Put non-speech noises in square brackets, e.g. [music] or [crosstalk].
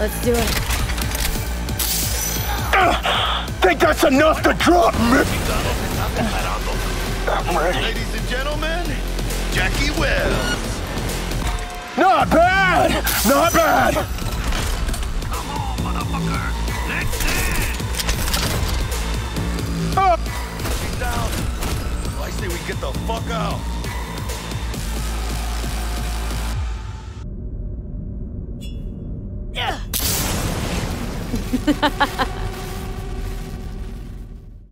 Let's do it. Think that's enough to drop me? I'm ready. Ladies and gentlemen, Jackie Wells. Not bad! Not bad! Come on, motherfucker. Let's dance. Oh, She's down. I say we get the fuck out. Yeah. [laughs]